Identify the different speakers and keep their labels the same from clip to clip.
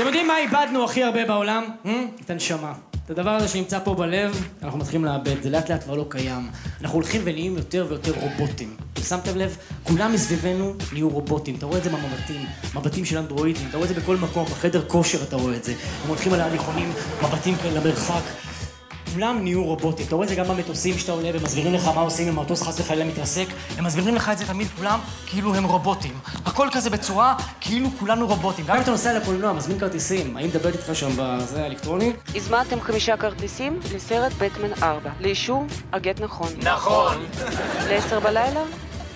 Speaker 1: אתם יודעים מה איבדנו הכי הרבה בעולם? Hmm? את הנשמה. את הדבר הזה שנמצא פה בלב, אנחנו מתחילים לאבד, זה לאט לאט כבר לא קיים. אנחנו הולכים ונהיים יותר ויותר רובוטים. שמתם לב? כולם מסביבנו נהיו רובוטים. אתה רואה את זה במבטים, מבטים של אנדרואידים, אתה רואה את זה בכל מקום, בחדר כושר אתה רואה את זה. הם הולכים על ההליכונים, מבטים כאלה למרחק. כולם נהיו רובוטים. אתה רואה את זה גם במטוסים שאתה עולה ומסבירים לך מה עושים אם המטוס חס וחלילה מתרסק. הם מסבירים לך את זה תמיד כולם כאילו הם רובוטים. הכל כזה בצורה כאילו כולנו רובוטים. גם אם אתה נוסע לקולנוע, מזמין כרטיסים, האם מדברת איתך שם בזה האלקטרוני?
Speaker 2: הזמנתם חמישה כרטיסים לסרט בטמן 4. לאישור, הגט נכון.
Speaker 3: נכון.
Speaker 2: ל-10 בלילה?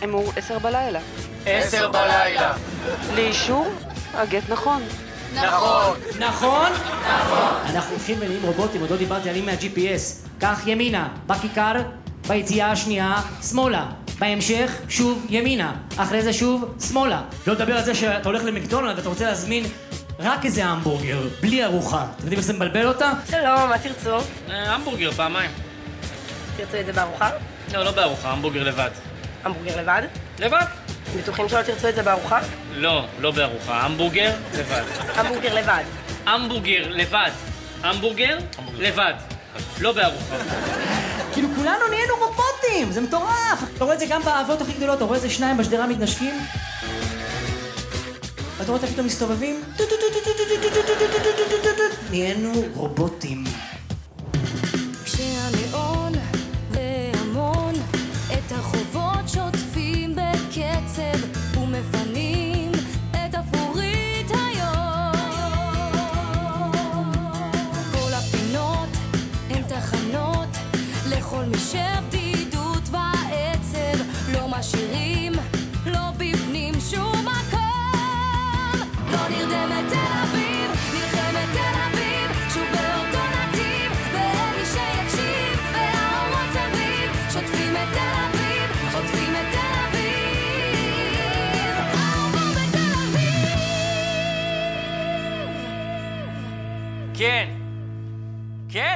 Speaker 2: אמור 10 בלילה.
Speaker 3: עשר בלילה.
Speaker 2: לאישור, הגט נכון.
Speaker 3: נכון.
Speaker 1: נכון? נכון. אנחנו הולכים ונהיים רובוטים, עוד לא דיברתי על אם מה-GPS. קח ימינה, בכיכר, ביציאה השנייה, שמאלה. בהמשך, שוב ימינה. אחרי זה שוב, שמאלה. לא לדבר על זה שאתה הולך למקדונלד ואתה רוצה להזמין רק איזה המבורגר, בלי ארוחה. אתם יודעים איך זה מבלבל אותה?
Speaker 4: שלום, מה תרצו?
Speaker 3: אה, המבורגר פעמיים.
Speaker 4: תרצו את זה בארוחה?
Speaker 3: לא, לא בארוחה, המבורגר לבד.
Speaker 4: המבורגר לבד?
Speaker 3: לבד?
Speaker 4: בטוחים שלא תרצו את זה בארוחה?
Speaker 3: לא, לא בארוחה, המבורגר לבד.
Speaker 4: המבורגר לבד.
Speaker 3: המבורגר לבד. המבורגר לבד. לא בארוחה.
Speaker 1: כאילו כולנו נהיינו רובוטים, זה מטורף. אתה רואה את זה גם באהבות הכי גדולות, אתה רואה איזה שניים בשדרה מתנשקים? אתה רואה אותם פתאום מסתובבים? נהיינו רובוטים.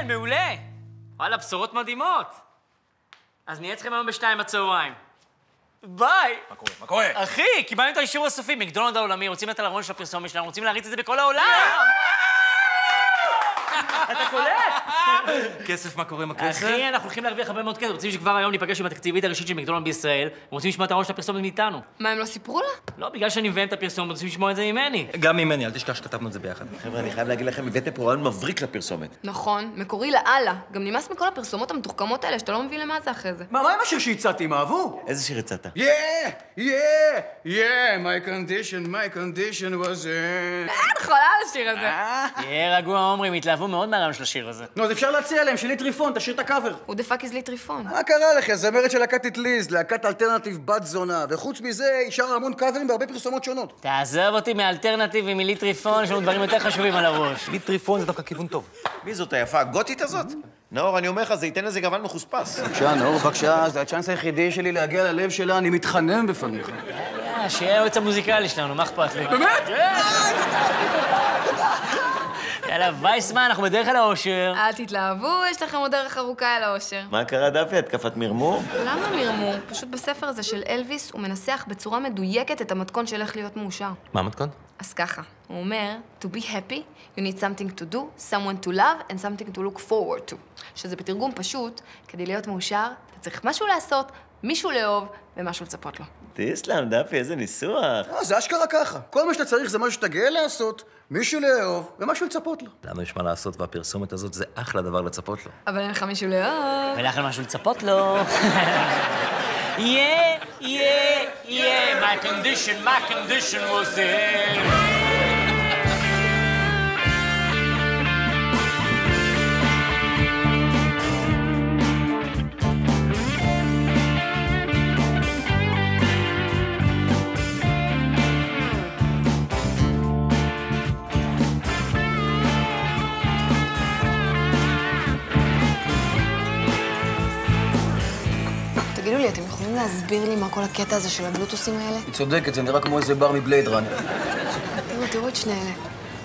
Speaker 3: מעולה. וואלה, בשורות מדהימות. אז נהיה אצלכם היום בשתיים בצהריים. ביי.
Speaker 5: מה קורה? מה קורה?
Speaker 3: אחי, קיבלנו את האישור הסופי מקדונלד העולמי, רוצים את הארון של הפרסומת שלנו, רוצים להריץ את זה בכל העולם! אתה קולט?
Speaker 5: כסף, מה קורה עם הכסף?
Speaker 3: אחי, אנחנו הולכים להרוויח הרבה מאוד כסף, רוצים שכבר היום ניפגש עם התקציבית הראשית של מקדונלד בישראל, רוצים לשמוע את הארון של הפרסומת מאיתנו.
Speaker 6: מה, הם לא סיפרו לה?
Speaker 3: לא, בגלל שאני מביים את הפרסומת, רוצים לשמוע את זה ממני.
Speaker 5: גם ממני, אל תשכח שכתבנו את זה ביחד.
Speaker 7: חבר'ה, אני חייב להגיד לכם, הבאתם פה רעיון מבריק לפרסומת.
Speaker 6: נכון, מקורי לאללה. גם נמאס מכל הפרסומות המתוחכמות האלה, שאתה לא מבין למה זה אחרי זה.
Speaker 8: מה, מה עם השיר שהצעתי, הם אהבו?
Speaker 7: איזה שיר הצעת?
Speaker 8: Yeah, yeah, yeah, my condition, my condition was...
Speaker 6: in חולה על השיר הזה.
Speaker 3: תהיה רגוע, עומרי, הם התלהבו מאוד מהרעיון של השיר הזה.
Speaker 8: נו, אז אפשר להציע להם שלי טריפון, תשאיר את הקאבר.
Speaker 6: Who the fuck is לי טריפון.
Speaker 8: מה קרה לך? זמרת של להקת אטליז, להקת אלטרנטיב בת זונה, וחוץ מזה, היא שרה המון קאברים בהרבה פרסומות שונות.
Speaker 3: תעזוב אותי מאלטרנטיב עם מילי טריפון, יש לנו דברים יותר חשובים על הראש.
Speaker 5: לי טריפון זה דווקא כיוון טוב.
Speaker 7: מי זאת, היפה הגותית הזאת? נאור, אני אומר לך, זה ייתן לזה גוון מחוספס.
Speaker 8: בבקשה, נאור, בבקשה, זה הצ'אנס היחידי שלי להגיע ללב שלה, אני מתחנן בפניך.
Speaker 3: יאללה, שיהיה היועץ המוזיקלי שלנו, מה אכפת לי?
Speaker 8: באמת?
Speaker 3: יאללה, וייסמן, אנחנו בדרך אל האושר.
Speaker 6: אל תתלהבו, יש לכם עוד דרך ארוכה אל האושר.
Speaker 7: מה קרה, דפי? התקפת מרמור?
Speaker 6: למה מרמור? פשוט בספר הזה של אלוויס הוא מנסח בצורה מדויקת את המתכון של איך להיות מאושר.
Speaker 5: מה המתכון?
Speaker 6: אז ככה, הוא אומר, to be happy, you need something to do, someone to love and something to look forward to. שזה בתרגום פשוט, כדי להיות מאושר, אתה צריך משהו לעשות, מישהו לאהוב ומשהו לצפות לו.
Speaker 7: תסלם, דפי, איזה ניסוח.
Speaker 8: אה, זה אשכרה ככה. כל מה שאתה צריך זה משהו שאתה גאה לעשות, מישהו לאהוב, ומשהו לצפות לו.
Speaker 5: לנו יש מה לעשות, והפרסומת הזאת זה אחלה דבר לצפות לו.
Speaker 6: אבל אין לך מישהו לאהוב.
Speaker 3: ולך על משהו לצפות לו. יהיה, יהיה, יהיה, my condition, my condition was there.
Speaker 6: תגידו לי, אתם יכולים להסביר לי מה כל הקטע הזה של הבלוטוסים האלה?
Speaker 8: היא צודקת, זה נראה כמו איזה בר מבלייד ראנר.
Speaker 6: תראו, תראו את שני אלה.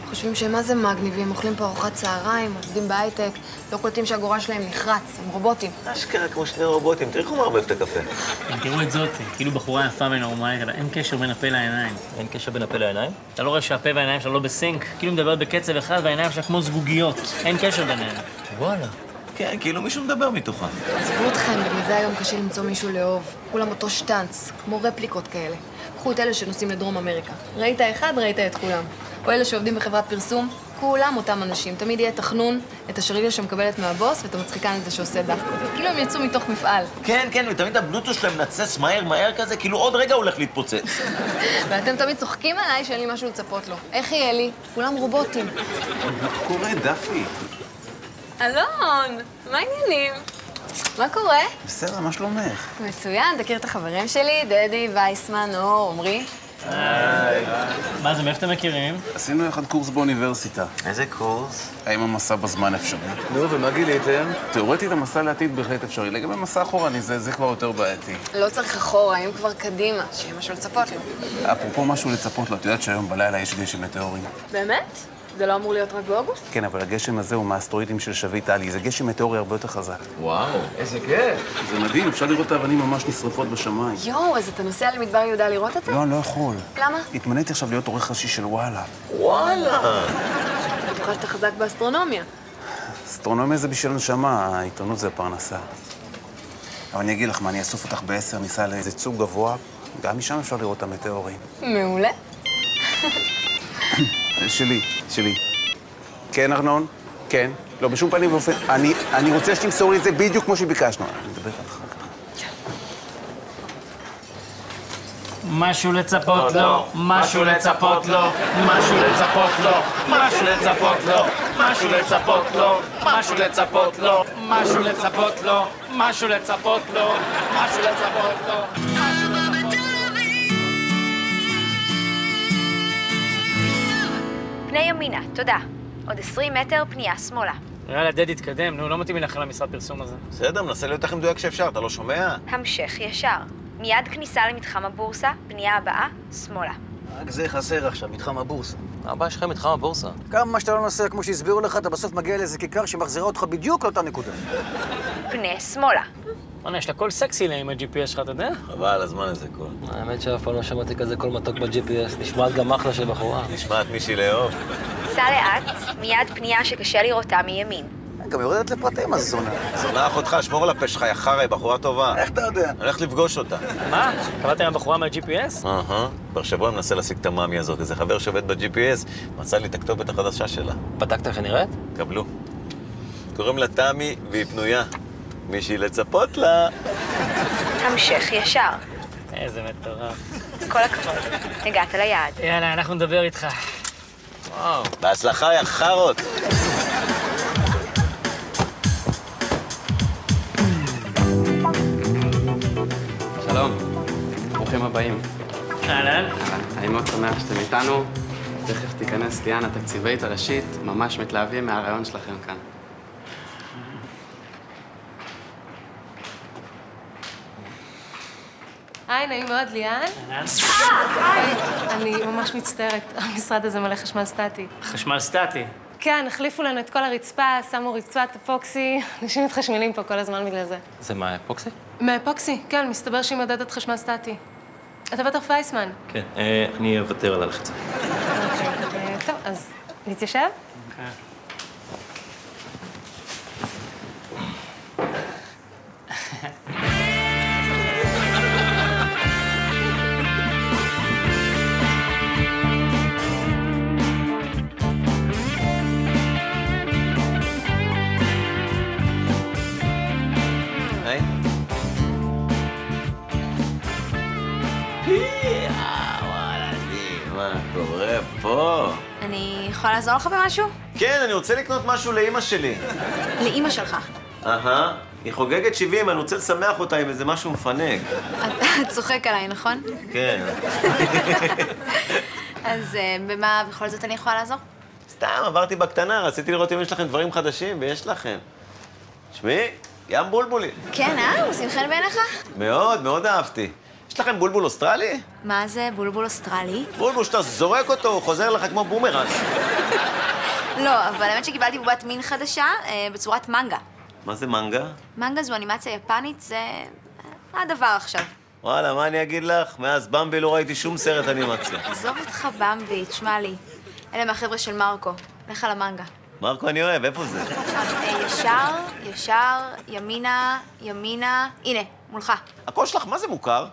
Speaker 6: חושבים שהם מה זה מגניבים, אוכלים פה ארוחת צהריים, עובדים בהייטק, לא קולטים שהגורל שלהם נחרץ, הם רובוטים.
Speaker 7: אשכרה כמו שני רובוטים, תראי איך הוא מערבב את הקפה.
Speaker 3: הם תראו את זאת, כאילו בחורה יפה ונורמלית, אבל אין קשר בין הפה לעיניים.
Speaker 9: אין קשר בין הפה לעיניים?
Speaker 3: אתה לא רואה שהפה והעיניים שלה לא בסינק? כאילו מדברת בקצב אחד והעיניים שלה כמו זגוגיות. אין קשר ביניהם.
Speaker 9: וואלה.
Speaker 7: כן, כאילו מישהו מדבר מתוכה.
Speaker 6: עזבו אתכם, בגלל זה היום קשה למצוא מישהו לאהוב. כולם אותו שטאנץ, כמו רפליקות כאלה. קחו את אלה שנוסעים לדרום אמריקה. ראית אחד, ראית את כולם. או אלה שעובדים בחברת פרסום, כולם אותם אנשים. תמיד יהיה את החנון, את השריריה שמקבלת מהבוס, ואת המצחיקן הזה שעושה דחקות. כאילו הם יצאו מתוך מפעל.
Speaker 7: כן, כן, ותמיד הבלוטוס שלהם מנצץ מהר מהר כזה, כאילו עוד רגע הולך להתפוצץ.
Speaker 6: ואתם תמיד צוחקים עליי שאין לי משהו לצפות לו. איך יהיה לי? כולם רובוטים.
Speaker 7: קורה, דפי?
Speaker 6: אלון, מה העניינים? מה קורה?
Speaker 10: בסדר, מה שלומך?
Speaker 6: מצוין, תכיר את החברים שלי, דדי, וייסמן, אור, עמרי.
Speaker 3: מה זה, מאיפה אתם מכירים?
Speaker 10: עשינו יחד קורס באוניברסיטה.
Speaker 7: איזה קורס?
Speaker 10: האם המסע בזמן אפשרי? נו, ומה גיליתם? תיאורטית המסע לעתיד בהחלט אפשרי. לגבי מסע אחורני, זה, זה כבר יותר בעייתי.
Speaker 6: לא צריך אחורה, אם כבר קדימה, שיהיה משהו לצפות לו.
Speaker 10: אפרופו משהו לצפות לו, את יודעת שהיום בלילה יש גשם מטאורי?
Speaker 6: באמת? זה לא אמור להיות רק באוגוסט?
Speaker 10: כן, אבל הגשם הזה הוא מהאסטרואידים של שביט עלי. זה גשם מטאורי הרבה יותר חזק.
Speaker 7: וואו, איזה כיף.
Speaker 10: זה מדהים, אפשר לראות את האבנים ממש נשרפות בשמיים.
Speaker 6: יואו, אז אתה נוסע למדבר יהודה לראות את זה?
Speaker 10: לא, אני לא יכול.
Speaker 6: למה?
Speaker 10: התמניתי עכשיו להיות עורך ראשי של וואלה.
Speaker 7: וואלה.
Speaker 6: בטוחה שאתה חזק באסטרונומיה.
Speaker 10: אסטרונומיה זה בשביל הנשמה, העיתונות זה הפרנסה. אבל אני אגיד לך מה, אני אאסוף אותך בעשר, ניסע לאיזה צוג גבוה, גם משם אפשר לראות את המטאורים.
Speaker 6: מעולה.
Speaker 10: שלי, שלי. כן, ארנון? כן. לא, בשום פנים ואופן. אני, אני רוצה שתמסור לי את זה בדיוק כמו שביקשנו. אני מדבר אחר כך.
Speaker 3: משהו לצפות לו, משהו לצפות לו, משהו לצפות לו, משהו לצפות לו, משהו לצפות לו, משהו לצפות לו, משהו לצפות לו, משהו לצפות לו, משהו לצפות לו.
Speaker 11: פני ימינה, תודה. עוד 20 מטר, פנייה שמאלה.
Speaker 3: יאללה, דדי, תתקדם, נו, לא מתאים לי לכם למשרד פרסום הזה.
Speaker 7: בסדר, מנסה להיות הכי מדויק שאפשר, אתה לא שומע?
Speaker 11: המשך ישר. מיד כניסה למתחם הבורסה, פנייה הבאה, שמאלה.
Speaker 10: רק זה חסר עכשיו, מתחם הבורסה.
Speaker 9: מה הבעיה שלך עם מתחם הבורסה?
Speaker 10: כמה שאתה לא נוסע כמו שהסבירו לך, אתה בסוף מגיע לאיזה כיכר שמחזירה אותך בדיוק לאותה נקודה.
Speaker 11: פנה שמאלה.
Speaker 3: וואלה, יש לה קול סקסי עם ה-GPS שלך, אתה יודע?
Speaker 7: חבל הזמן הזה קול.
Speaker 9: האמת שאף פעם לא שמעתי כזה קול מתוק ב-GPS. נשמעת גם אחלה של בחורה.
Speaker 7: נשמעת מישהי לאהוב.
Speaker 11: סע לאט, מיד פנייה שקשה לראותה מימין.
Speaker 10: גם יורדת לפרטים, הזונה.
Speaker 7: זונה אחותך, שמור על הפה שלך, יא חרא, היא בחורה טובה.
Speaker 10: איך אתה יודע?
Speaker 7: אני הולך לפגוש אותה.
Speaker 3: מה? קבעת עם הבחורה מה-GPS?
Speaker 7: אהה. כבר שבוע אני מנסה להשיג את המאמי הזאת. איזה חבר שעובד ב-GPS מצא לי את הכתובת החדשה שלה.
Speaker 9: בדקת איך היא נראית?
Speaker 7: קבלו. קוראים לה תמי, והיא פנויה. מישהי לצפות לה.
Speaker 11: המשך ישר.
Speaker 3: איזה מטורף.
Speaker 11: כל הכבוד. הגעת ליעד.
Speaker 3: יאללה, אנחנו נדבר איתך.
Speaker 7: וואו. בהצלחה, יא חארות.
Speaker 12: שלום, ברוכים הבאים.
Speaker 3: אהלן.
Speaker 12: אני מאוד שמח שאתם איתנו. תכף תיכנס ליאן, התקציבאית הראשית, ממש מתלהבים מהרעיון שלכם כאן.
Speaker 13: היי, נעים מאוד, ליאן. אני ממש מצטערת, המשרד הזה מלא חשמל סטטי.
Speaker 3: חשמל סטטי.
Speaker 13: כן, החליפו לנו את כל הרצפה, שמו רצפת אפוקסי, אנשים מתחשמלים פה כל הזמן בגלל זה.
Speaker 9: זה מה, אפוקסי?
Speaker 13: מאפוקסי, כן, מסתבר שהיא מדדת חשמל סטטי. אתה בטח וייסמן.
Speaker 9: כן, אה, אני אוותר על הלחצה.
Speaker 13: אה, טוב, אז נתיישב?
Speaker 7: היי.
Speaker 11: יכולה לעזור לך במשהו?
Speaker 7: כן, אני רוצה לקנות משהו לאימא שלי.
Speaker 11: לאימא שלך.
Speaker 7: אהה. היא חוגגת 70, אני רוצה לשמח אותה עם איזה משהו מפנק.
Speaker 11: אתה צוחק עליי, נכון?
Speaker 7: כן.
Speaker 11: אז אה, במה בכל זאת אני יכולה לעזור?
Speaker 7: סתם, עברתי בקטנה, רציתי לראות אם יש לכם דברים חדשים, ויש לכם. תשמעי, ים בולבולים.
Speaker 11: כן, אה? עושים חן בעיניך?
Speaker 7: מאוד, מאוד אהבתי. יש לכם בולבול אוסטרלי?
Speaker 11: מה זה בולבול אוסטרלי?
Speaker 7: בולבול שאתה זורק אותו, הוא חוזר לך כמו בומרנג.
Speaker 11: לא, אבל האמת שקיבלתי בובת מין חדשה אה, בצורת מנגה.
Speaker 7: מה זה מנגה?
Speaker 11: מנגה זו אנימציה יפנית, זה אה, הדבר עכשיו.
Speaker 7: וואלה, מה אני אגיד לך? מאז במבי לא ראיתי שום סרט אנימציה.
Speaker 11: עזוב אותך במבי, תשמע לי. אלה מהחבר'ה של מרקו. לך על המנגה.
Speaker 7: מרקו אני אוהב, איפה זה?
Speaker 11: אה, ישר, ישר, ימינה, ימינה. הנה, מולך.
Speaker 7: הקול שלך, מה זה מוכר?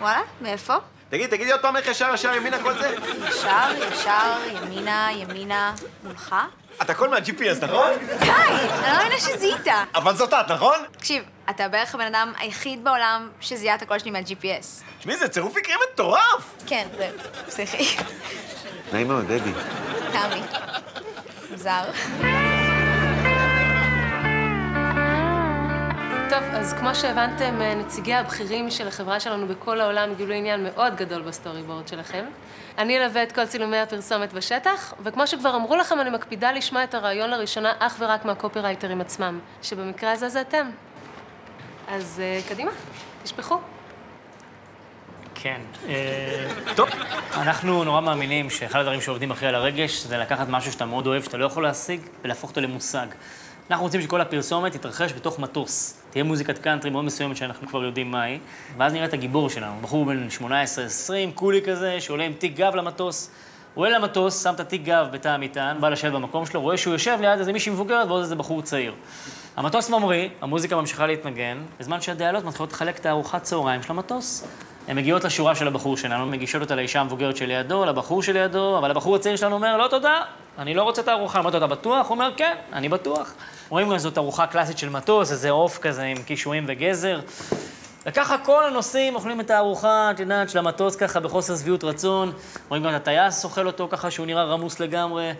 Speaker 11: וואלה, מאיפה?
Speaker 7: תגיד, תגידי עוד פעם איך ישר, ישר, ימינה, כל זה?
Speaker 11: ישר, ישר, ימינה, ימינה, מולך.
Speaker 7: את הכל מה-GPS, נכון?
Speaker 11: די, אני לא מאמינה שזיהית.
Speaker 7: אבל זאת את, נכון?
Speaker 11: תקשיב, אתה בערך הבן אדם היחיד בעולם שזיהה את הקול שלי מה-GPS.
Speaker 7: תשמעי, זה צירוף מקרים מטורף!
Speaker 11: כן, זה פסיכי.
Speaker 7: נעים מאוד, דבי.
Speaker 11: תמי. מוזר.
Speaker 13: טוב, אז כמו שהבנתם, אה, נציגי הבכירים של החברה שלנו בכל העולם גילו עניין מאוד גדול ב storyboard שלכם. אני אלווה את כל צילומי הפרסומת בשטח, וכמו שכבר אמרו לכם, אני מקפידה לשמוע את הרעיון לראשונה אך ורק מהקופירייטרים עצמם, שבמקרה הזה זה אתם. אז אה, קדימה, תשפכו.
Speaker 3: כן. אה, טוב, אנחנו נורא מאמינים שאחד הדברים שעובדים הכי על הרגש זה לקחת משהו שאתה מאוד אוהב, שאתה לא יכול להשיג, ולהפוך אותו למושג. אנחנו רוצים שכל הפרסומת תתרחש בתוך מטוס. תהיה מוזיקת קאנטרי מאוד מסוימת שאנחנו כבר יודעים מהי, ואז נראה את הגיבור שלנו, בחור בן 18-20, קולי כזה, שעולה עם תיק גב למטוס. עולה למטוס, שם את התיק גב בתא המטען, בא לשבת במקום שלו, רואה שהוא יושב ליד איזה מישהי מבוגרת ועוד איזה בחור צעיר. המטוס ממריא, המוזיקה ממשיכה להתנגן, בזמן שהדיילות מתחילות לחלק את הארוחת צהריים של המטוס. הן מגיעות לשורה של הבחור שלנו, מגישות אותה לאישה המבוגרת שלידו, לבחור שלידו, אבל הבחור הצעיר שלנו אומר, לא תודה, אני לא רוצה את הארוחה. אמרתי לו, אתה בטוח? הוא אומר, כן, אני בטוח. רואים גם זאת ארוחה קלאסית של מטוס, איזה עוף כזה עם קישואים וגזר. וככה כל הנוסעים אוכלים את הארוחה, את יודעת, של המטוס ככה בחוסר שביעות רצון. רואים גם את הטייס אוכל אותו ככה שהוא נראה רמוס לגמרי.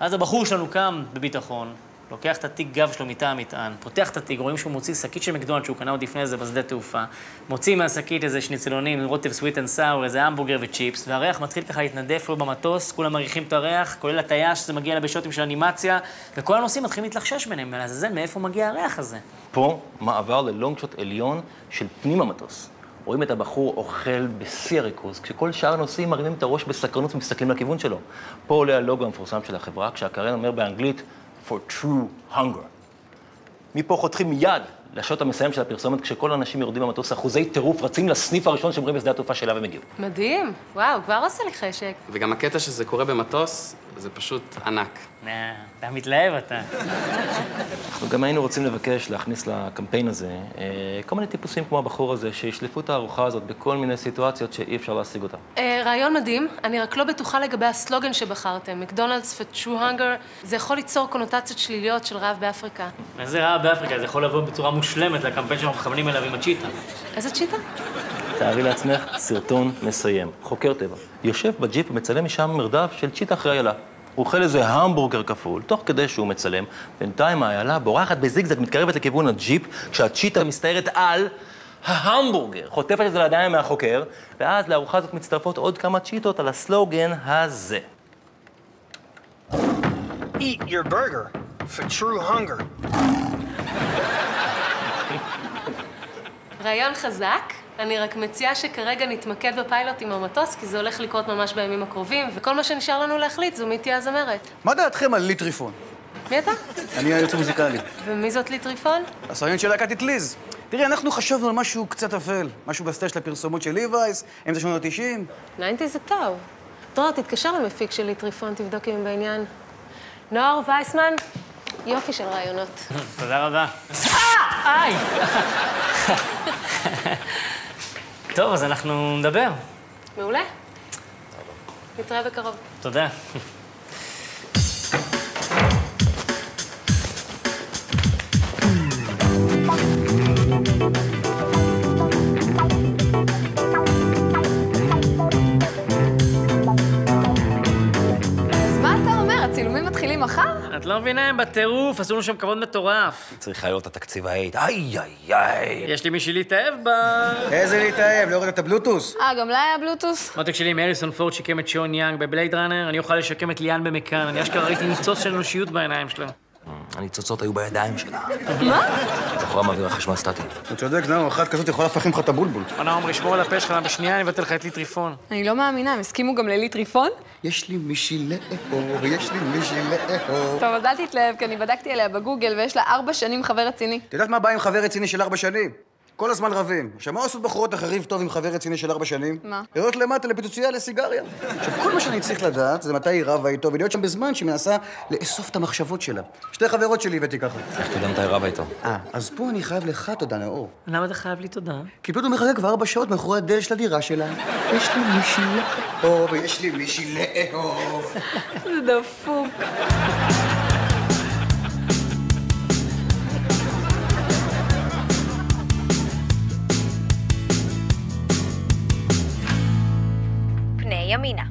Speaker 3: אז הבחור שלנו קם בביטחון, לוקח את התיק גב שלו מתא המטען, פותח את התיק, רואים שהוא מוציא שקית של מקדונלד שהוא קנה עוד לפני זה בשדה תעופה, מוציא מהשקית איזה שניצלונים, רוטב sweet and sour, איזה המבורגר וצ'יפס, והריח מתחיל ככה להתנדף לו במטוס, כולם מריחים את הריח, כולל הטייס שזה מגיע לבשוטים של אנימציה, וכל הנוסעים מתחילים להתלחשש ביניהם, ולעזאזל, מאיפה מגיע הריח הזה?
Speaker 5: פה מעבר ללונג שוט עליון של פנים המטוס. רואים את הבחור אוכל בשיא הריכוז, כשכל שאר הנוסעים מרימים את הראש בסקרנות ומסתכלים לכיוון שלו. פה עולה הלוגו המפורסם של החברה, כשהקרן אומר באנגלית for true hunger. מפה חותכים מיד לשוט המסיים של הפרסומת, כשכל האנשים יורדים במטוס, אחוזי טירוף רצים לסניף הראשון שהם רואים בשדה התעופה שאליו הם הגיעו.
Speaker 13: מדהים, וואו, כבר עושה לי חשק.
Speaker 12: וגם הקטע שזה קורה במטוס, זה פשוט ענק.
Speaker 3: אתה מתלהב אתה.
Speaker 5: אנחנו גם היינו רוצים לבקש להכניס לקמפיין הזה אה, כל מיני טיפוסים כמו הבחור הזה, שישלפו את הארוחה הזאת בכל מיני סיטואציות שאי אפשר להשיג אותה.
Speaker 13: אה, רעיון מדהים, אני רק לא בטוחה לגבי הסלוגן שבחרתם, מקדונלדס for true hunger, זה יכול ליצור קונוטציות שליליות של רעב באפריקה.
Speaker 3: איזה רעב באפריקה, זה יכול לבוא בצורה מושלמת לקמפיין שאנחנו מכוונים אליו עם הצ'יטה.
Speaker 13: איזה צ'יטה?
Speaker 5: תארי לעצמך סרטון מסיים. חוקר טבע. יושב בג'יפ ומצלם משם מרדף של צ'יטה אחרי איילה. הוא אוכל איזה המבורגר כפול, תוך כדי שהוא מצלם. בינתיים האיילה בורחת בזיגזג, מתקרבת לכיוון הג'יפ, כשהצ'יטה מסתערת על ההמבורגר. חוטפת את זה לידיים מהחוקר, ואז לארוחה הזאת מצטרפות עוד כמה צ'יטות על הסלוגן הזה.
Speaker 14: Eat your burger for true hunger.
Speaker 13: רעיון חזק, אני רק מציעה שכרגע נתמקד בפיילוט עם המטוס, כי זה הולך לקרות ממש בימים הקרובים, וכל מה שנשאר לנו להחליט זו מי תהיה הזמרת.
Speaker 8: מה דעתכם על לי טריפון?
Speaker 13: מי אתה?
Speaker 8: אני היועץ המוזיקלי.
Speaker 13: ומי זאת ליטריפון?
Speaker 8: השחקנית של להקת אטליז. תראי, אנחנו חשבנו על משהו קצת אפל. משהו בסטייל של הפרסומות של ליווייס, אמצע שנות ה-90.
Speaker 13: 90 זה טוב. דרור, תתקשר למפיק של לי טריפון, תבדוק אם הם בעניין. נאור וייסמן, יופי של רעיונות.
Speaker 3: תודה רבה. אה! איי! טוב, אז אנחנו נדבר.
Speaker 13: מעולה. נתראה בקרוב.
Speaker 3: תודה. לא מבינה, הם בטירוף, עשו לנו שם כבוד מטורף.
Speaker 5: צריכה להיות התקציבאית. איי, איי, איי.
Speaker 3: יש לי מישהי להתאהב בה.
Speaker 8: איזה להתאהב? לא הורדת את הבלוטוס?
Speaker 6: אה, גם לה היה בלוטוס?
Speaker 3: מותק שלי אם האריסון פורד שיקם את שון יאנג בבלייד ראנר, אני אוכל לשקם את ליאן במקאן, אני אשכרה ראיתי ניצוץ של אנושיות בעיניים שלו.
Speaker 5: הניצוצות היו בידיים שלה.
Speaker 13: מה?
Speaker 5: בחורה מעבירה חשמל סטטי.
Speaker 8: הוא צודק, נאור, אחת כזאת יכולה לפחם לך את הבולבול.
Speaker 3: בוא'נה, עומרי, שמור על הפה שלך, בשנייה אני אבטל לך את לי טריפון.
Speaker 6: אני לא מאמינה, הם הסכימו גם ללי טריפון?
Speaker 8: יש לי מישהי לאהוב, יש לי מישהי לאהוב.
Speaker 6: טוב, אז אל תתלהב, כי אני בדקתי עליה בגוגל, ויש לה ארבע שנים חבר רציני.
Speaker 8: את יודעת מה הבעיה עם חבר רציני של ארבע שנים? כל הזמן רבים. עכשיו, מה עושות בחורות אחרי ריב טוב עם חבר רציני של ארבע שנים?
Speaker 6: מה?
Speaker 8: יורדות למטה לפיצוצייה לסיגריה. עכשיו, כל מה שאני צריך לדעת זה מתי היא רבה איתו, ולהיות שם בזמן שהיא מנסה לאסוף את המחשבות שלה. שתי חברות שלי הבאתי ככה.
Speaker 5: איך תדע מתי רבה איתו?
Speaker 8: אה, אז פה אני חייב לך תודה, נאור.
Speaker 3: למה אתה חייב לי תודה?
Speaker 8: כי פתאום מחכה כבר ארבע שעות מאחורי הדלת של הדירה שלה. יש לי מישהי לאהוב, ויש לי מישהי לאהוב.
Speaker 6: זה דפוק.
Speaker 11: ימינה.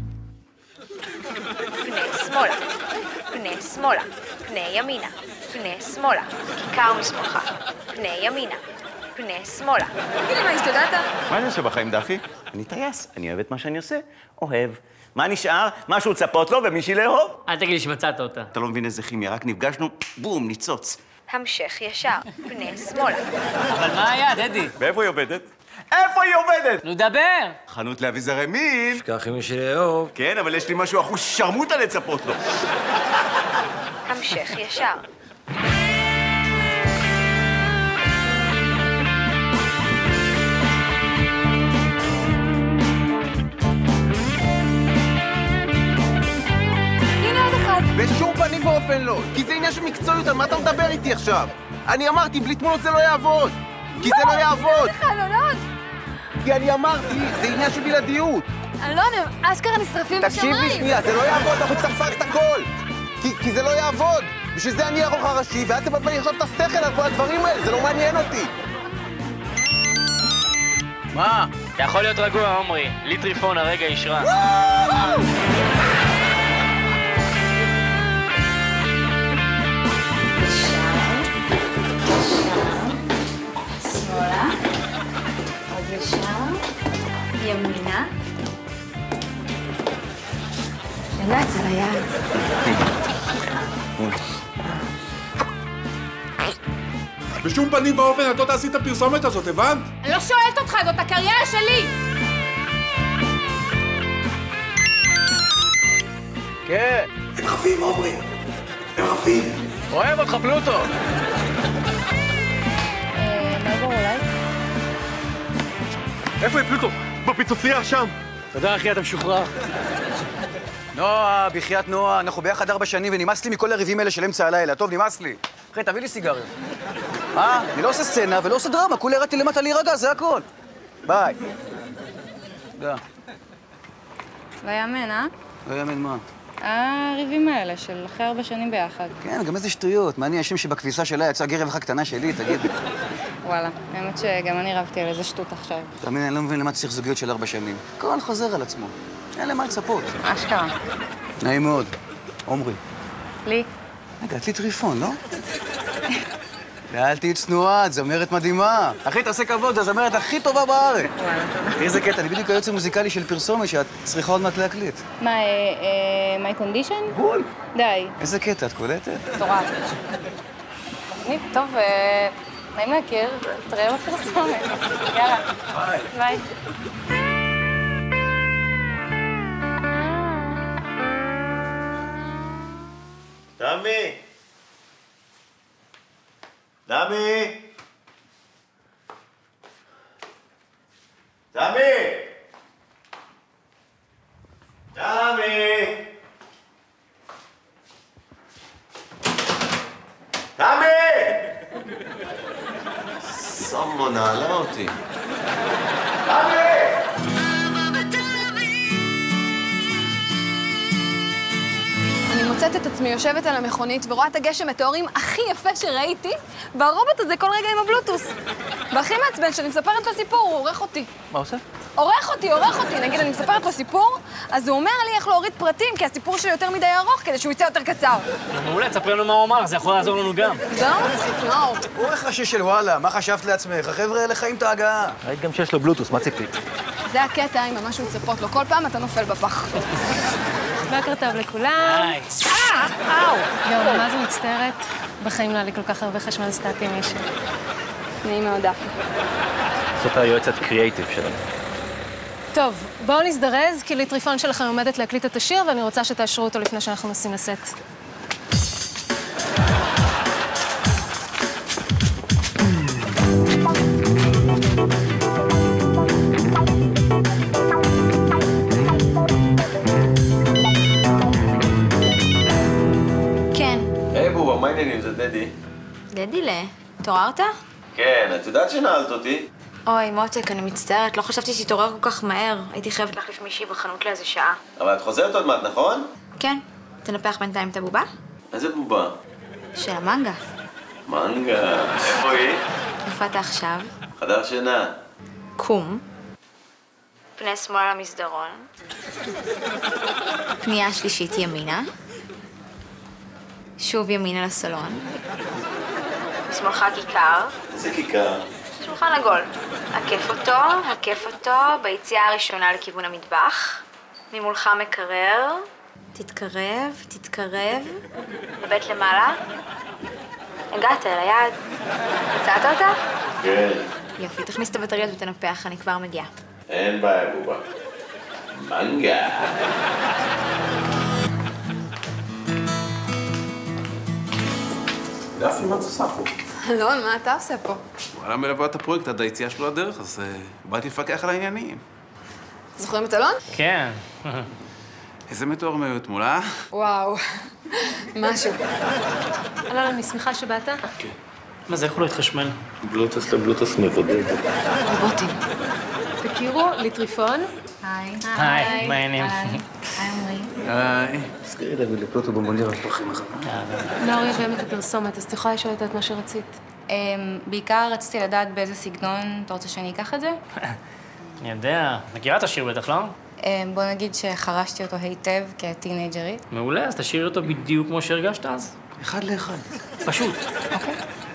Speaker 11: פני שמאלה. פני שמאלה. פני ימינה. פני שמאלה. כיכר משמאלך. פני ימינה. פני שמאלה.
Speaker 6: תגיד לי, מה, השתגעת?
Speaker 10: מה אני עושה בחיים, דחי? אני טייס, אני אוהב את מה שאני עושה. אוהב. מה נשאר? משהו לצפות לו ומישהי לאהוב.
Speaker 3: אל תגיד לי שמצאת אותה.
Speaker 10: אתה לא מבין איזה כימיה, רק נפגשנו, בום, ניצוץ.
Speaker 11: המשך ישר. פני שמאלה.
Speaker 3: אבל מה היה, דדי?
Speaker 10: ואיפה היא עובדת? איפה היא עובדת?
Speaker 3: נו, דבר!
Speaker 10: חנות לאביזרי מין.
Speaker 5: שכח עם מישהי לאהוב.
Speaker 10: כן, אבל יש לי משהו אחוז שרמוטה לצפות לו.
Speaker 11: המשך ישר.
Speaker 15: בשום פנים ואופן לא, כי זה עניין של מקצועיות, על מה אתה מדבר איתי עכשיו? אני אמרתי, בלי תמונות זה לא יעבוד! כי זה לא יעבוד!
Speaker 6: חלונות!
Speaker 15: כי אני אמרתי, זה עניין של בלעדיות!
Speaker 6: אלון, הם אשכרה נשרפים בשמיים.
Speaker 15: תקשיב לי שנייה, זה לא יעבוד, אנחנו נצטרך לפרק את הכל! כי, כי זה לא יעבוד! בשביל זה אני הארוך הראשי, ואל תבלבל לי עכשיו את השכל על כל הדברים האלה, זה לא מעניין אותי!
Speaker 3: מה? אתה יכול להיות רגוע, עומרי. ליטרי פון הרגע אישרה.
Speaker 11: ימינה.
Speaker 6: יודעת, זה ליד.
Speaker 16: בשום פנים ואופן את לא תעשי את הפרסומת הזאת, הבנת?
Speaker 17: אני לא שואלת אותך, זאת הקריירה שלי!
Speaker 3: כן.
Speaker 8: הם רבים, עומרי. הם רבים.
Speaker 3: אוהב אותך, פלוטו.
Speaker 6: אולי?
Speaker 15: איפה היא פלוטו? בפיצוצייה שם!
Speaker 3: תודה, אחי, אתה משוחרר.
Speaker 8: נועה, בחייאת נועה, אנחנו ביחד ארבע שנים ונמאס לי מכל הריבים האלה של אמצע הלילה. טוב, נמאס לי. אחי, תביא לי סיגריות. אה? אני לא עושה סצנה ולא עושה דרמה, כולה ירדתי למטה להירגע, זה הכל. ביי. תודה.
Speaker 18: לא יאמן, אה?
Speaker 8: לא יאמן מה.
Speaker 18: הריבים האלה של אחרי ארבע שנים ביחד.
Speaker 8: כן, גם איזה שטויות. מה אני אשם שבכביסה שלה יצאה גרב אחת קטנה שלי, תגיד.
Speaker 18: וואלה, האמת שגם אני רבתי על איזה שטות עכשיו.
Speaker 8: תאמין, אני לא מבין למה צריך זוגיות של ארבע שנים. הכל חוזר על עצמו. אין למה לצפות.
Speaker 18: אשכרה.
Speaker 8: נעים מאוד. עומרי.
Speaker 18: לי?
Speaker 8: רגע, את לי טריפון, לא? ואל תהיי צנועה, את זמרת מדהימה. אחי, תעשה כבוד, זו הזמרת הכי טובה בארץ. תראי איזה קטע, אני בדיוק היועץ המוזיקלי של פרסומת שאת צריכה עוד מעט להקליט.
Speaker 18: מה, my condition?
Speaker 8: בול.
Speaker 18: די.
Speaker 8: איזה קטע, את קולטת?
Speaker 18: מטורף. טוב, אה, נעים להכיר, תראה בפרסומת. יאללה.
Speaker 8: ביי.
Speaker 18: ביי.
Speaker 7: תמי! תמי! תמי! תמי! תמי! סומו נעלה אותי.
Speaker 6: מוצאת את עצמי יושבת על המכונית ורואה את הגשם מטאורים הכי יפה שראיתי, והרובוט הזה כל רגע עם הבלוטוס. והכי מעצבן, כשאני מספרת לו סיפור, הוא עורך אותי.
Speaker 5: מה עושה?
Speaker 6: עורך אותי, עורך אותי. נגיד, אני מספרת לו סיפור, אז הוא אומר לי איך להוריד פרטים, כי הסיפור שלי יותר מדי ארוך, כדי שהוא יצא יותר קצר.
Speaker 3: מעולה, תספרי לנו מה הוא אמר, זה יכול לעזור לנו גם.
Speaker 6: זה לא מצחיק, נאור.
Speaker 8: עורך ראשי של וואלה, מה חשבת לעצמך? החבר'ה האלה חיים את ההגעה.
Speaker 5: ראית גם שיש לו בלוטוס, מה ציפית?
Speaker 6: זה הקטע עם המשהו לצפות לו. כל פעם אתה נופל בפח.
Speaker 13: בוקר טוב לכולם.
Speaker 3: היי.
Speaker 13: אה, אאו. יואו, מה זה מצטערת? בחיים לא היה לי כל כך הרבה חשמל סטטי מישהו.
Speaker 18: נעים מאוד, דפנה.
Speaker 5: זאת היועצת קריאייטיב שלנו.
Speaker 13: טוב, בואו נזדרז, כי ליטריפון שלכם עומדת להקליט את השיר, ואני רוצה שתאשרו אותו לפני שאנחנו נוסעים לסט.
Speaker 7: בובה, מה העניינים? זה דדי.
Speaker 11: דדילה, התעוררת?
Speaker 7: כן, את יודעת שנעלת אותי?
Speaker 11: אוי, מותק, אני מצטערת, לא חשבתי שתתעורר כל כך מהר. הייתי חייבת להחליף מישהי בחנות לאיזה שעה.
Speaker 7: אבל את חוזרת עוד מעט, נכון?
Speaker 11: כן. תנפח בינתיים את הבובה?
Speaker 7: איזה בובה?
Speaker 11: של המנגה.
Speaker 7: מנגה. איפה היא?
Speaker 11: איפה אתה עכשיו?
Speaker 7: חדר שינה.
Speaker 11: קום. פני שמאל למסדרון. פנייה שלישית ימינה. שוב ימינה לסלון. משמאלך כיכר.
Speaker 7: איזה כיכר?
Speaker 11: שולחן עגול. עקף אותו, עקף אותו, ביציאה הראשונה לכיוון המטבח. ממולך מקרר. תתקרב, תתקרב. הבט למעלה. הגעת אל היד. מצאת אותה?
Speaker 7: כן.
Speaker 11: יופי, תכניס את הבטריות ותנפח, אני כבר מגיעה.
Speaker 7: אין בעיה, בובה. מנגה.
Speaker 10: דפי, מה את עושה פה?
Speaker 11: אלון, מה אתה עושה פה?
Speaker 10: וואלה מלווה את הפרויקט עד היציאה שלו לדרך, אז אה, באתי לפקח על העניינים.
Speaker 11: זוכרים את אלון?
Speaker 3: כן.
Speaker 10: איזה מתואר הם היו אתמול, אה?
Speaker 11: וואו, משהו.
Speaker 13: אלון, אני שמחה שבאת.
Speaker 3: מה זה, איך הוא לא התחשמל?
Speaker 5: בלוטוס לבלוטוס מבודד.
Speaker 11: רובוטים.
Speaker 13: תכירו, ליטריפון.
Speaker 11: היי.
Speaker 3: היי, מה העניינים?
Speaker 11: היי, עמרי.
Speaker 10: היי.
Speaker 5: סגרי דוד לפלוטו במונדיאל, פרחים אחריו.
Speaker 13: נאור יביים את הפרסומת, אז את יכולה לשאול אותה את מה שרצית.
Speaker 18: אמ, בעיקר רציתי לדעת באיזה סגנון אתה רוצה שאני אקח את זה.
Speaker 3: אני יודע. מכירה את השיר בטח, לא?
Speaker 18: אמ, בוא נגיד שחרשתי אותו היטב כטינג'רית.
Speaker 3: מעולה, אז תשאירי אותו בדיוק כמו שהרגשת אז.
Speaker 10: אחד לאחד.
Speaker 3: פשוט.
Speaker 17: Oh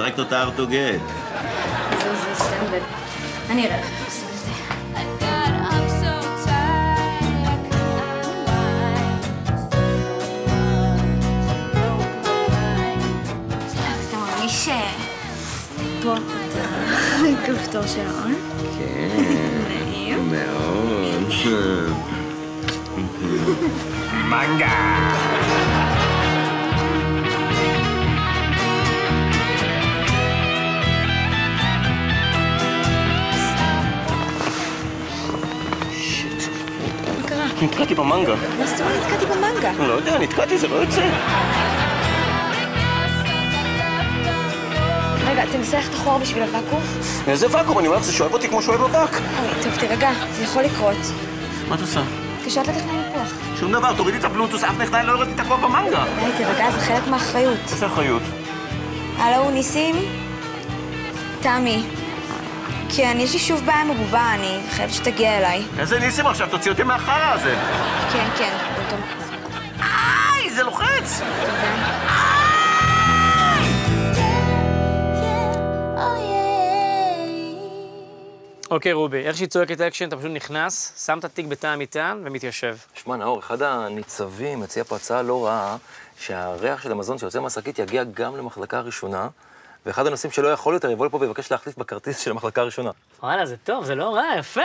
Speaker 7: משחקת אותה ארטוגט.
Speaker 11: אני אראה לך את ש... פה אתה כפתור של ההון?
Speaker 7: כן. מאוד.
Speaker 19: מנגה!
Speaker 5: נתקעתי במנגה.
Speaker 11: מה זאת אומרת נתקעתי במנגה?
Speaker 5: לא יודע, נתקעתי, זה לא יוצא.
Speaker 11: רגע, תנסה ללכת אחורה בשביל הוואקום?
Speaker 5: איזה ואקום, אני אומר לך, זה שואב אותי כמו שואב אבק.
Speaker 11: טוב, תירגע, זה יכול לקרות.
Speaker 5: מה את עושה?
Speaker 11: התקשרת לטכנאי ניפוח.
Speaker 5: שום דבר, תורידי את הבלוטוס, אף נכנע לא יורדתי תקוע במנגה.
Speaker 11: די, תירגע, זה חלק מהאחריות.
Speaker 5: איזה אחריות?
Speaker 11: הלו, ניסים? תמי. כן, יש לי שוב בעיה עם הבובה, אני חייבת שתגיע אליי.
Speaker 5: איזה ניסים עכשיו, תוציא אותי מהחרא הזה.
Speaker 11: כן, כן, אותו.
Speaker 5: איי, זה לוחץ!
Speaker 3: אוקיי, רובי, איך שהיא צועקת אקשן, אתה פשוט נכנס, שם את התיק בתא המטען ומתיישב.
Speaker 5: שמע, נאור, אחד הניצבים מציע פה הצעה לא רעה, שהריח של המזון שיוצא מהשקית יגיע גם למחלקה הראשונה, ואחד הנושאים שלא יכול יותר יבוא לפה ויבקש להחליף בכרטיס של המחלקה הראשונה.
Speaker 3: וואלה, זה טוב, זה לא רע, יפה,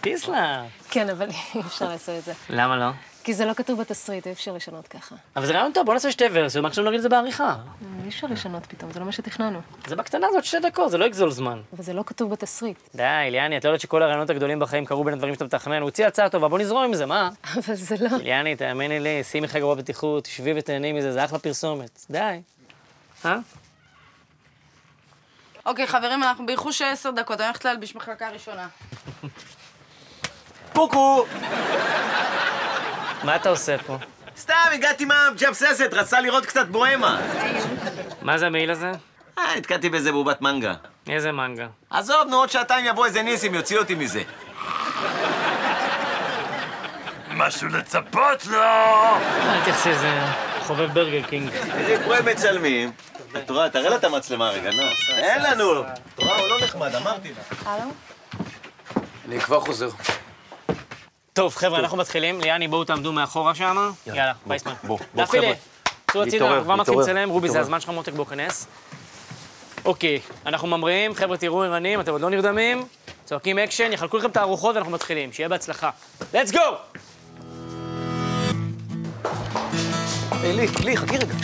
Speaker 3: טיסלה.
Speaker 13: כן, אבל אי אפשר לעשות את זה.
Speaker 3: למה לא?
Speaker 13: כי זה לא כתוב בתסריט, אי אפשר לשנות ככה.
Speaker 3: אבל זה רעיון טוב, בוא נעשה שתי ורסיות, מקסימום נגיד את זה בעריכה.
Speaker 13: אי אפשר לשנות פתאום, זה לא מה שתכננו.
Speaker 3: זה בקטנה הזאת שתי דקות, זה לא יגזול זמן.
Speaker 13: אבל זה לא כתוב בתסריט.
Speaker 3: די, ליאני, את לא יודעת שכל הרעיונות הגדולים בחיים קרו בין הדברים שאתה מתכנן. הוא הציע הצעה טובה, בוא נזרום עם זה, מה?
Speaker 13: אבל זה לא...
Speaker 3: ליאני, תאמיני לי, שימי לך גרוע בטיחות, תשבי ותהני מזה, זה אחלה פרסומת. די. אה?
Speaker 2: אוקיי, חברים, אנחנו באיחור של עשר דקות, אני הולכת להלביש מחלקה ראשונה.
Speaker 7: קוקו!
Speaker 3: מה אתה עושה פה?
Speaker 7: סתם, הגעתי מהג'אבססת, רצה לראות קצת בוהמה.
Speaker 3: מה זה המעיל הזה?
Speaker 7: אה, נתקעתי באיזה בובת מנגה.
Speaker 3: איזה מנגה?
Speaker 7: עזוב, נו, עוד שעתיים יבוא איזה ניסים, יוציא אותי מזה. משהו לצפות לו!
Speaker 3: אל תתייחסי, זה חובב ברגר קינג.
Speaker 7: תראי, פה הם מצלמים. את רואה, תראה לה את המצלמה רגע, נו. אין לנו. את רואה, הוא לא נחמד, אמרתי לה.
Speaker 13: הלו?
Speaker 8: אני כבר חוזר.
Speaker 3: טוב, חבר'ה, אנחנו מתחילים. ליאני, בואו תעמדו מאחורה שם. יאללה, בייסמן.
Speaker 5: בוא, בוא, חבר'ה.
Speaker 3: צאו הצידה, אנחנו כבר מתחילים לצלם. רובי, זה. הזמן שלך, מותק, בוא כנס. אוקיי, אנחנו ממריאים, חבר'ה, תראו ערניים, אתם עוד לא נרדמים. צועקים אקשן, יחלקו לכם את הארוחות ואנחנו מתחילים. שיהיה בהצלחה. let's go!
Speaker 8: היי, לי, לי, חכי רגע.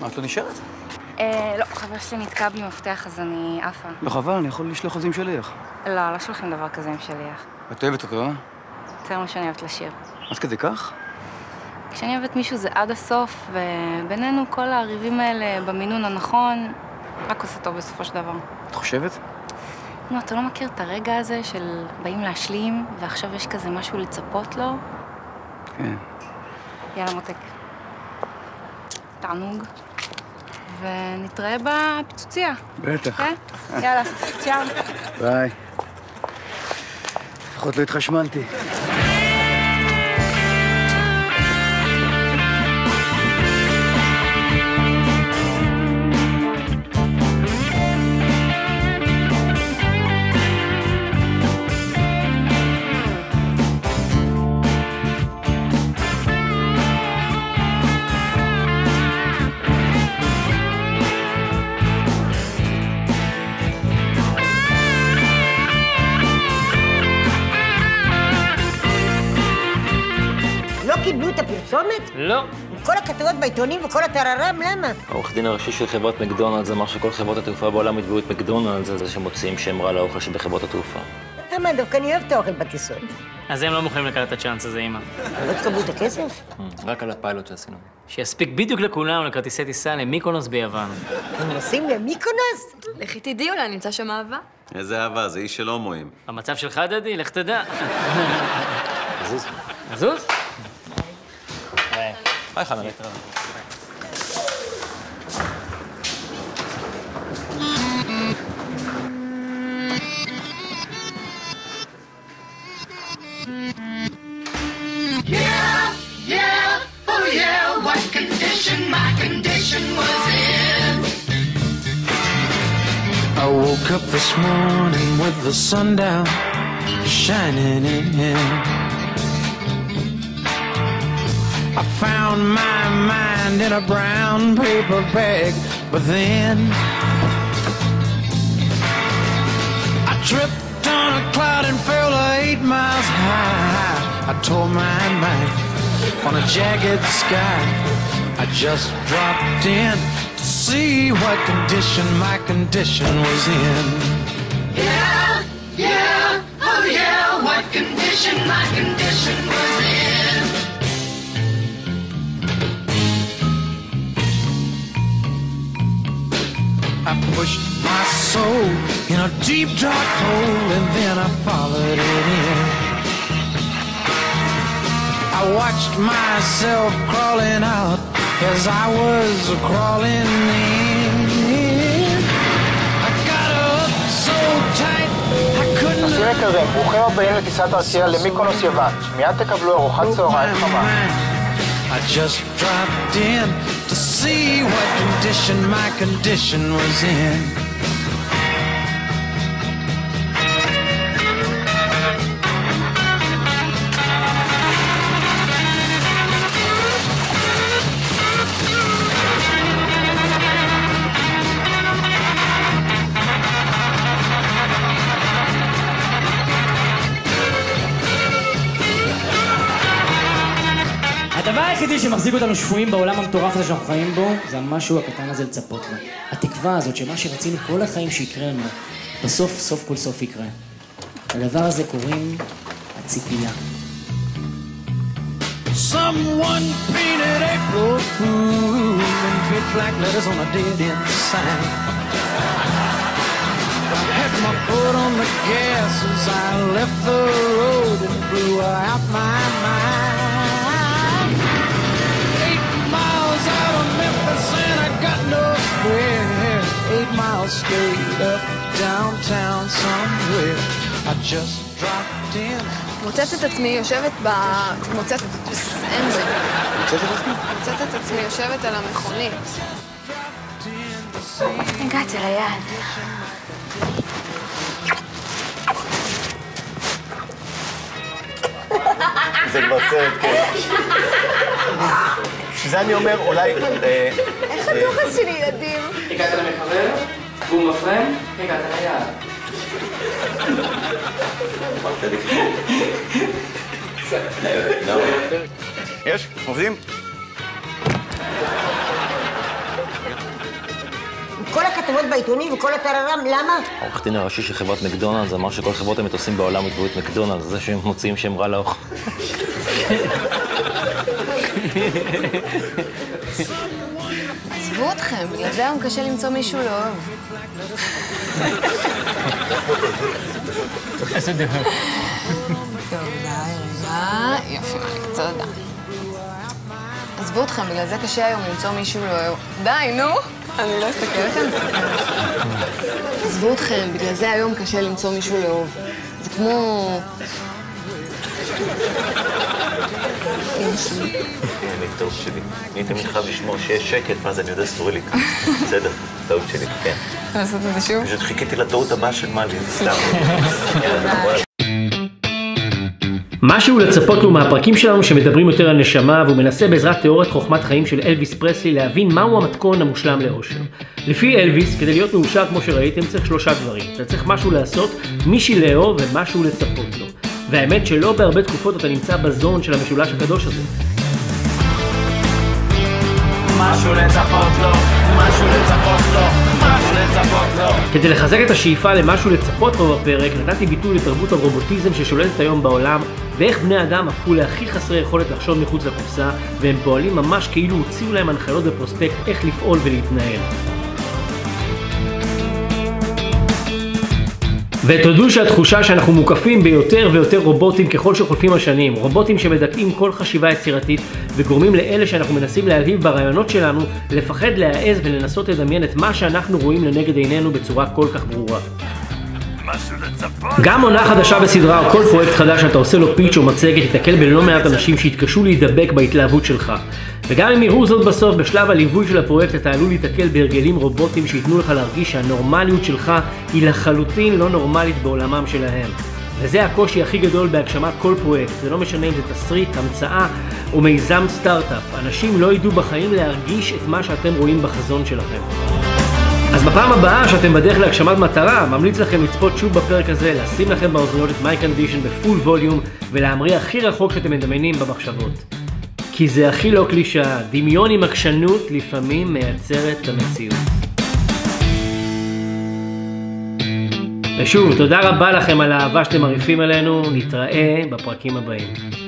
Speaker 8: מה, את לא נשארת?
Speaker 18: אה, לא, חבר שלי נתקע בלי מפתח, אז אני עפה.
Speaker 8: לא חבל, אני יכול לשלוח את זה עם שליח.
Speaker 18: לא, לא שולחים דבר כזה עם שליח.
Speaker 8: את אוהבת אותו, אה?
Speaker 18: יותר ממה שאני אוהבת לשיר.
Speaker 8: עד כדי כך?
Speaker 18: כשאני אוהבת מישהו זה עד הסוף, ובינינו כל הריבים האלה במינון הנכון, רק עושה טוב בסופו של דבר.
Speaker 8: את חושבת?
Speaker 18: נו, אתה לא מכיר את הרגע הזה של באים להשלים, ועכשיו יש כזה משהו לצפות לו?
Speaker 8: כן.
Speaker 18: יאללה, מותק. תענוג. ונתראה בפיצוצייה.
Speaker 8: בטח.
Speaker 18: כן? יאללה, צ'או.
Speaker 8: ביי. לפחות לא התחשמלתי.
Speaker 20: לא. כל הכתבות בעיתונים וכל הטררם, למה?
Speaker 5: העורך דין הראשי של חברת מקדונלדס אמר שכל חברות התעופה בעולם יתבעו את מקדונלדס על זה שמוציאים שם רע לאוכל שבחברות התעופה.
Speaker 20: למה? דווקא אני אוהבת האוכל בטיסות.
Speaker 3: אז הם לא מוכנים לקחת את הצ'אנס הזה, אמא.
Speaker 20: לא תקבלו את הכסף?
Speaker 5: רק על הפיילוט שעשינו.
Speaker 3: שיספיק בדיוק לכולם לכרטיסי טיסה למיקונוס ביוון.
Speaker 20: הם נוסעים למיקונוס?
Speaker 6: לכי תדעי, אולי נמצא שם אהבה.
Speaker 7: איזה אהבה, זה איש של הומואים.
Speaker 3: במצב שלך, דדי, לך תדע.
Speaker 5: זוז.
Speaker 3: זוז?
Speaker 21: Yeah, yeah, oh yeah, what condition my condition was in.
Speaker 22: I woke up this morning with the sun down, shining in. I found my mind in a brown paper bag, but then I tripped on a cloud and fell eight miles high. I tore my mind on a jagged sky. I just dropped in to see what condition my condition was in.
Speaker 21: Yeah, yeah, oh yeah, what condition my condition was in.
Speaker 22: I pushed my soul in a deep dark hole and then I followed it in. I watched myself crawling out as I was crawling in. I got up so tight I couldn't
Speaker 23: נוסעים יקרים, ברוכים הבאים לטיסת ארציה למיקונוס יוון. מיד תקבלו ארוחת צהריים חמה.
Speaker 22: I just dropped in to see what condition my condition was in.
Speaker 24: שמחזיק אותנו שפויים בעולם המטורף הזה שאנחנו חיים בו, זה המשהו הקטן הזה לצפות לו. התקווה הזאת שמה שרצינו כל החיים שיקרה לנו, בסוף, סוף כל סוף יקרה. לדבר הזה קוראים הציפייה.
Speaker 22: Someone. Up downtown somewhere. I just dropped in.
Speaker 6: מוצאת את עצמי יושבת ב... מוצאת... זה.
Speaker 8: את עצמי?
Speaker 6: מוצאת את עצמי יושבת על המכונית.
Speaker 11: הגעתי ליעד.
Speaker 7: זה כבר סרט, כן. שזה אני אומר, אולי... אה,
Speaker 6: איך הדוחס שלי, ילדים?
Speaker 3: הגעת למחבר? בום מפרם? הגעת ליעד.
Speaker 8: יש? עובדים?
Speaker 20: כל הכתבות בעיתונים וכל הטררם, למה?
Speaker 5: העורך דין הראשי של חברת מקדונלדס אמר שכל חברות המטוסים בעולם יתבעו את מקדונלדס, זה שהם מוציאים שם רע לאוכל.
Speaker 6: עזבו אתכם, בגלל זה היום קשה למצוא מישהו לאהוב. תודה, רגע. יופי, מלכה, תודה. עזבו אתכם, בגלל זה קשה היום למצוא מישהו לאהוב. די, נו! אני לא אסתכל לכם. עזבו אתכם, בגלל זה היום קשה למצוא מישהו לאהוב. זה כמו...
Speaker 7: טעות שלי. אני תמיד חייב לשמור שיש שקט, ואז אני יודע שסטורי לי כאן. בסדר, טעות שלי, כן.
Speaker 6: לעשות את זה שוב?
Speaker 7: פשוט חיכיתי לטעות הבאה של מאלי, סתם.
Speaker 24: משהו לצפות לו מהפרקים שלנו שמדברים יותר על נשמה והוא מנסה בעזרת תיאוריית חוכמת חיים של אלוויס פרסלי להבין מהו המתכון המושלם לאושר. לפי אלוויס, כדי להיות מאושר כמו שראיתם צריך שלושה דברים. אתה צריך משהו לעשות, מישהי לאהוב ומשהו לצפות לו. והאמת שלא בהרבה תקופות אתה נמצא בזון של המשולש הקדוש הזה.
Speaker 3: משהו לצפות לו, משהו לצפות לו, משהו לצפות לו.
Speaker 24: כדי לחזק את השאיפה למשהו לצפות פה בפרק, נתתי ביטוי לתרבות הרובוטיזם ששולטת היום בעולם, ואיך בני אדם הפכו להכי חסרי יכולת לחשוב מחוץ לקופסה, והם פועלים ממש כאילו הוציאו להם הנחיות בפרוספקט איך לפעול ולהתנהל. ותודו שהתחושה שאנחנו מוקפים ביותר ויותר רובוטים ככל שחולפים השנים, רובוטים שמדכאים כל חשיבה יצירתית וגורמים לאלה שאנחנו מנסים להלהיב ברעיונות שלנו לפחד להעז ולנסות לדמיין את מה שאנחנו רואים לנגד עינינו בצורה כל כך ברורה. גם עונה חדשה בסדרה או כל פרויקט חדש שאתה עושה לו פיץ' או מצגת ייתקל בלא מעט אנשים שיתקשו להידבק בהתלהבות שלך. וגם אם יראו זאת בסוף, בשלב הליווי של הפרויקט אתה עלול להיתקל בהרגלים רובוטיים שייתנו לך להרגיש שהנורמליות שלך היא לחלוטין לא נורמלית בעולמם שלהם. וזה הקושי הכי גדול בהגשמת כל פרויקט, זה לא משנה אם זה תסריט, המצאה או מיזם סטארט-אפ. אנשים לא ידעו בחיים להרגיש את מה שאתם רואים בחזון שלכם. אז בפעם הבאה שאתם בדרך להגשמת מטרה, ממליץ לכם לצפות שוב בפרק הזה, לשים לכם באוזניות את my condition ב full volume ולהמריא הכי רחוק שאתם מדמיינים במחשבות. כי זה הכי לא קלישאה, דמיון עם עקשנות לפעמים מייצרת את המציאות. ושוב, תודה רבה לכם על האהבה שאתם מרעיפים עלינו, נתראה בפרקים הבאים.